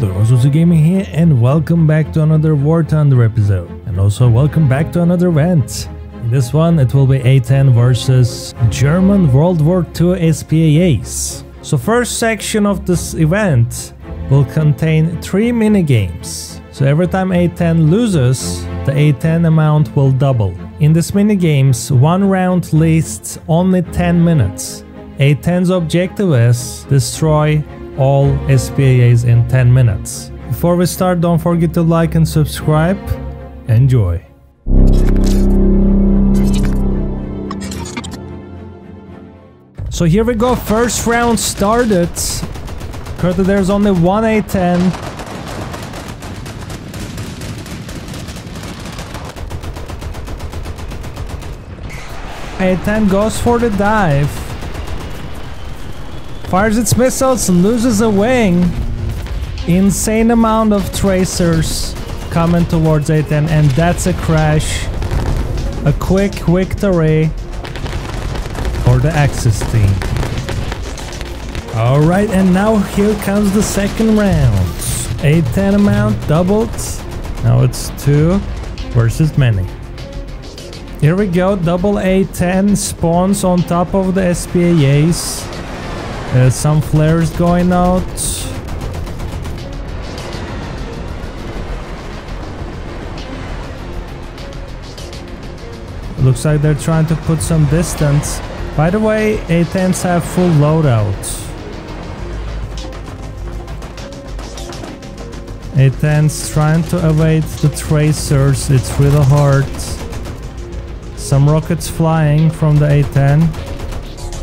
Hello, Suslik Gaming here, and welcome back to another War Thunder episode. And also welcome back to another event. In this one, it will be A10 versus German World War II SPAAs. So first section of this event will contain three minigames. So every time A10 loses, the A10 amount will double. In this minigames, one round lasts only 10 minutes. A10's objective is destroy all SPAAs in 10 minutes. Before we start, don't forget to like and subscribe. Enjoy. So here we go, first round started. Currently there's only one A10. A10 goes for the dive. Fires its missiles, loses a wing. Insane amount of tracers coming towards A10 and that's a crash. A quick victory for the Axis team. Alright, and now here comes the second round. A10 amount doubled. Now it's 2 versus many. Here we go, double A10 spawns on top of the SPAAs. Uh, some flares going out. Looks like they're trying to put some distance. By the way, A10s have full loadout. A10s trying to evade the tracers, it's really hard. Some rockets flying from the A10.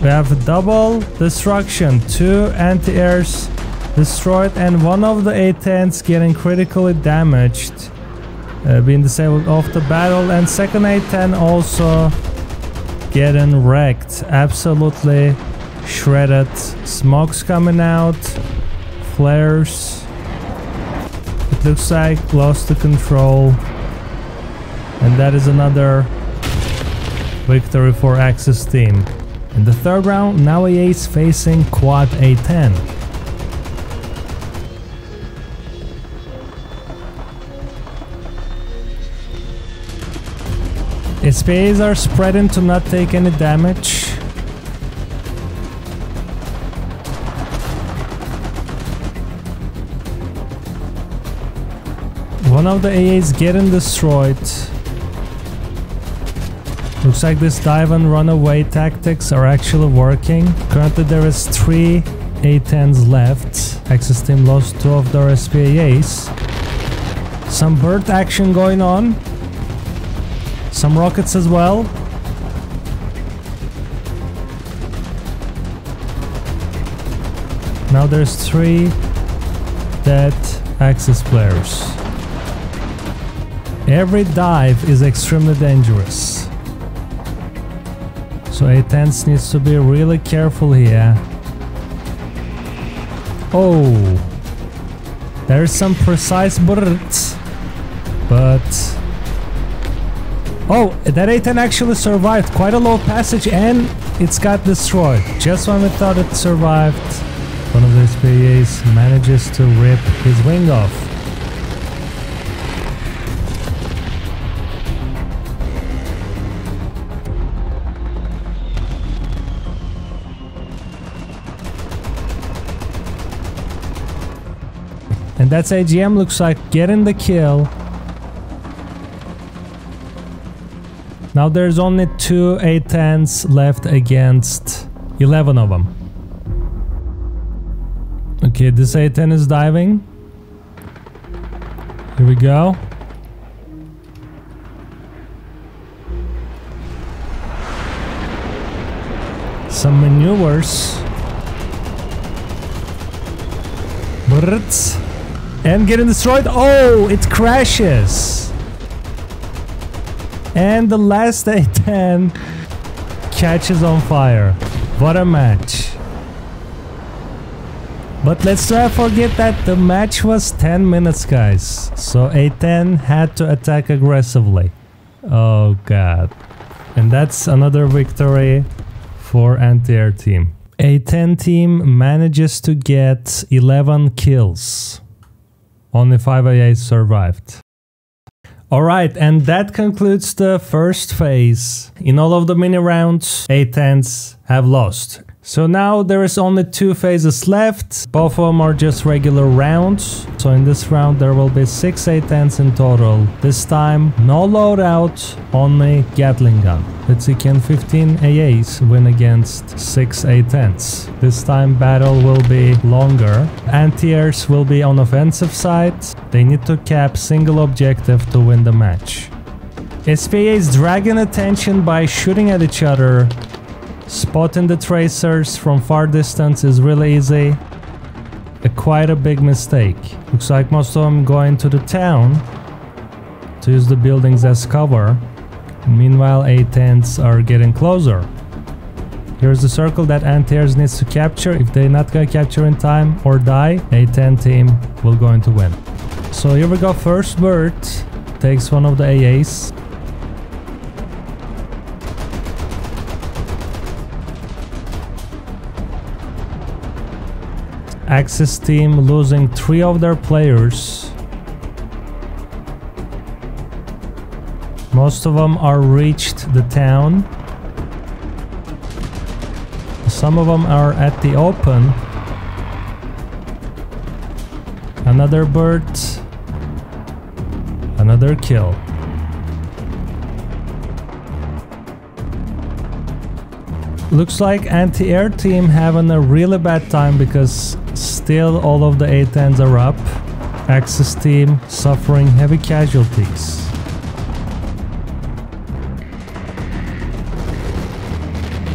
We have double destruction, two anti-airs destroyed and one of the A-10s getting critically damaged, uh, being disabled off the battle and second A-10 also getting wrecked, absolutely shredded, smokes coming out, flares, it looks like lost the control. And that is another victory for Axis team. In the third round, Naoya is facing Quad A10. SPAAs are spreading to not take any damage. One of the AAs getting destroyed. Looks like this dive and runaway tactics are actually working. Currently there is three A-10s left. Axis team lost two of their SPAAs. Some bird action going on. Some rockets as well. Now there's three dead Axis players. Every dive is extremely dangerous. So A10 needs to be really careful here. Oh, there's some precise bullets, but oh, that A10 actually survived quite a low passage and it's got destroyed. Just when we thought it survived, one of these SPAAs manages to rip his wing off. And that's AGM looks like getting the kill. Now there's only two A10s left against 11 of them. Okay, this A10 is diving. Here we go. Some maneuvers. Brrts. And getting destroyed. Oh, it crashes. And the last A10 catches on fire. What a match. But let's not forget that the match was 10 minutes, guys. So A10 had to attack aggressively. Oh god. And that's another victory for anti-air team. A10 team manages to get 11 kills. Only 5 AAs survived. Alright, and that concludes the first phase. In all of the mini rounds, A10s have lost. So now there is only two phases left. Both of them are just regular rounds. So in this round there will be 6 A10s in total. This time no loadout, only Gatling gun. Let's see can 15 AAs win against 6 A10s. This time battle will be longer. Anti-airs will be on offensive side. They need to cap single objective to win the match. SPA is dragging attention by shooting at each other Spotting the tracers from far distance is really easy. A quite a big mistake. Looks like most of them going to the town to use the buildings as cover. Meanwhile, A10s are getting closer. Here's the circle that anti-airs needs to capture. If they're not gonna capture in time or die, A10 team will going to win. So here we go, first bird takes one of the AAs. Axis team losing three of their players. Most of them are reached the town. Some of them are at the open. Another bird. Another kill. Looks like anti-air team having a really bad time because Still, all of the A10s are up. Axis team suffering heavy casualties.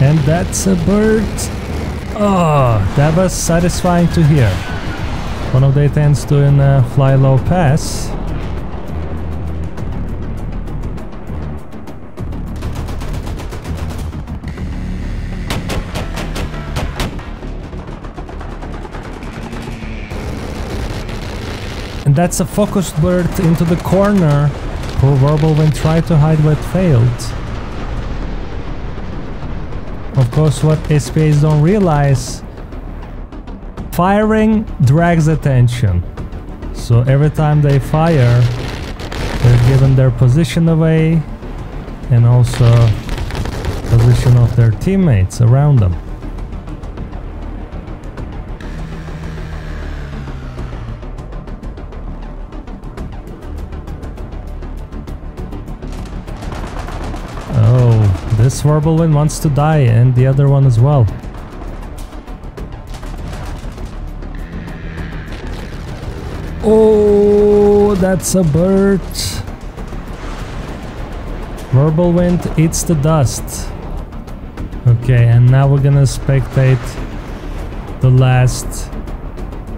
And that's a bird. Oh, that was satisfying to hear. One of the A10s doing a fly low pass. That's a focused bird into the corner. Poor Wirbelwind tried to hide but failed. Of course, what SPAs don't realize, firing drags attention. So every time they fire, they're given their position away and also position of their teammates around them. This Wirbelwind wants to die and the other one as well. Oh, that's a bird. Wirbelwind eats the dust. Okay, and now we're gonna spectate the last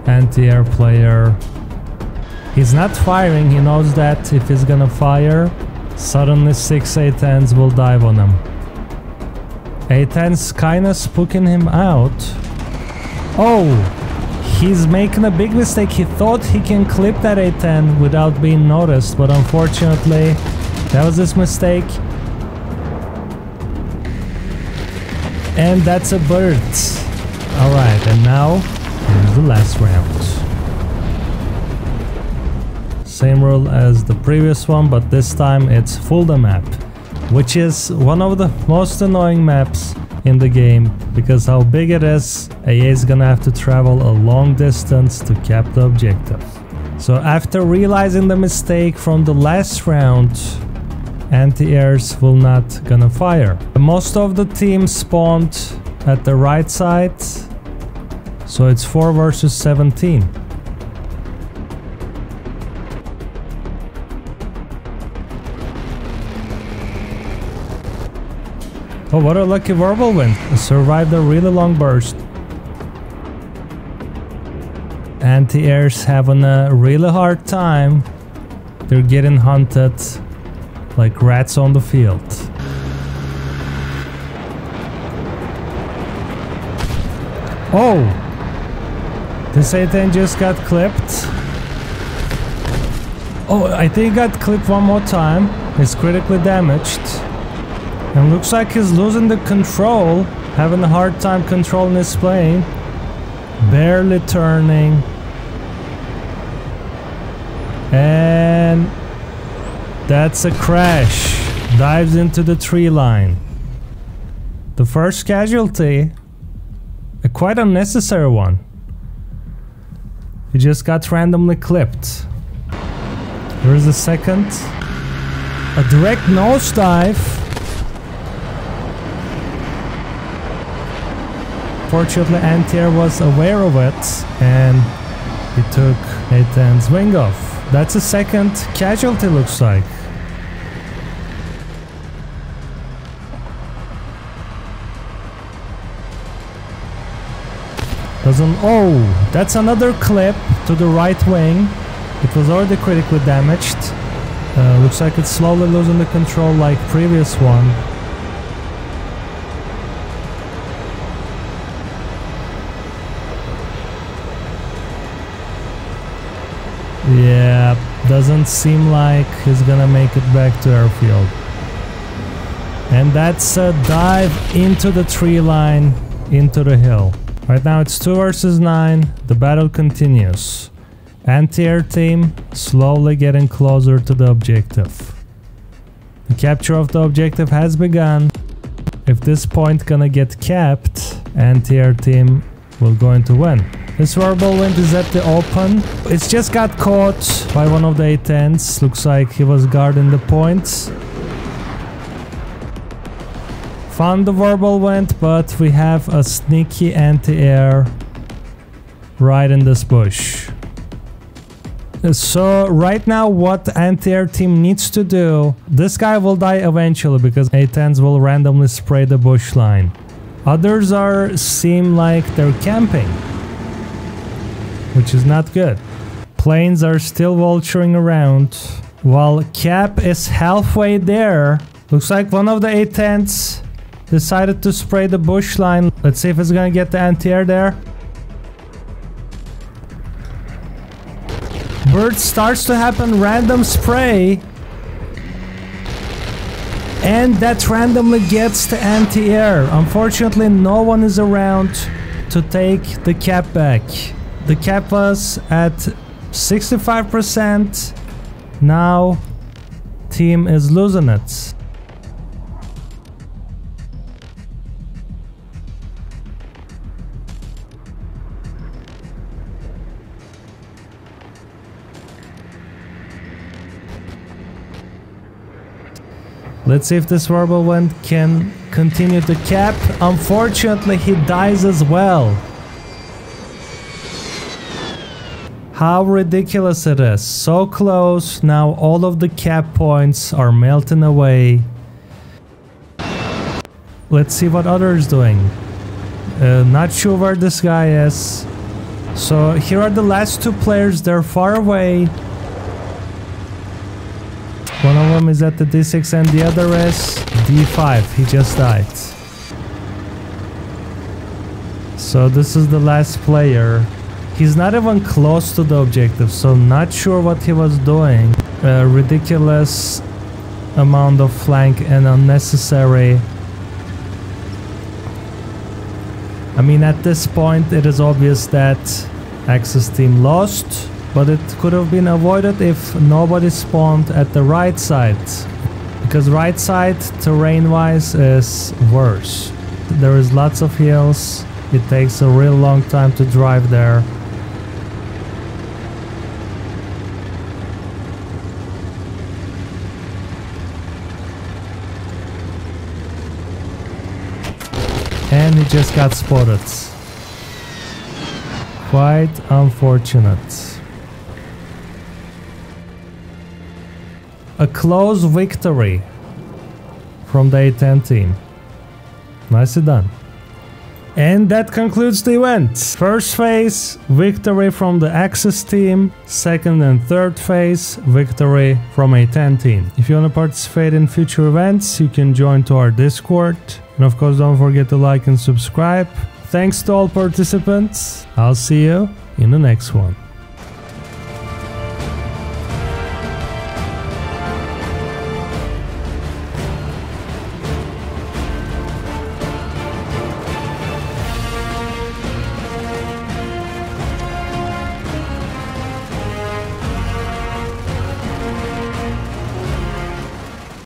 anti-air player. He's not firing, he knows that if he's gonna fire, suddenly 6 A10s will dive on him. A10's kinda spooking him out. Oh! He's making a big mistake. He thought he can clip that A10 without being noticed, but unfortunately, that was his mistake. And that's a bird. Alright, and now, here's the last round. Same rule as the previous one, but this time it's Fulda map which is one of the most annoying maps in the game because how big it is, AA is gonna have to travel a long distance to cap the objective. So after realizing the mistake from the last round, anti-airs will not gonna fire. Most of the team spawned at the right side, so it's 4 versus 17. Oh, what a lucky Wirbelwind. Survived a really long burst. Anti-airs having a really hard time. They're getting hunted like rats on the field. Oh! The A10 just got clipped. Oh, I think it got clipped one more time. It's critically damaged. And looks like he's losing the control, having a hard time controlling his plane. Barely turning. And that's a crash. Dives into the tree line. The first casualty, a quite unnecessary one. He just got randomly clipped. Here's the second. A direct nosedive. Fortunately, anti-air was aware of it and he took A10's wing off. That's a second casualty looks like. Doesn't... Oh, that's another clip to the right wing. It was already critically damaged. Uh, looks like it's slowly losing the control like previous one. Yeah, doesn't seem like he's gonna make it back to airfield. And that's a dive into the tree line, into the hill. Right now it's 2 versus 9, the battle continues. Anti-air team slowly getting closer to the objective. The capture of the objective has begun. If this point gonna get capped, anti-air team will going to win. Ostwind is at the open. It's just got caught by one of the A10s. Looks like he was guarding the points. Found the Wirbelwind, but we have a sneaky anti-air right in this bush. So right now what anti-air team needs to do, this guy will die eventually because A10s will randomly spray the bush line. Others are seem like they're camping, which is not good. Planes are still vulturing around while Cap is halfway there. Looks like one of the A10s decided to spray the bush line. Let's see if it's gonna get the anti-air there. Bird starts to happen random spray. And that randomly gets the anti-air. Unfortunately, no one is around to take the cap back. The cap was at 65%. Now, team is losing it. Let's see if this Wirbelwind can continue to cap. Unfortunately, he dies as well. How ridiculous it is. So close. Now all of the cap points are melting away. Let's see what others doing. Uh, not sure where this guy is. So here are the last two players. They're far away. One of them is at the D6 and the other is D5. He just died. So this is the last player. He's not even close to the objective, so not sure what he was doing. A ridiculous amount of flank and unnecessary. I mean, at this point, it is obvious that Axis team lost but it could have been avoided if nobody spawned at the right side because right side terrain wise is worse there is lots of hills it takes a real long time to drive there and he just got spotted quite unfortunate A close victory from the A10 team. Nicely done. And that concludes the event. First phase, victory from the Axis team. Second and third phase, victory from A10 team. If you want to participate in future events, you can join to our Discord. And of course, don't forget to like and subscribe. Thanks to all participants. I'll see you in the next one.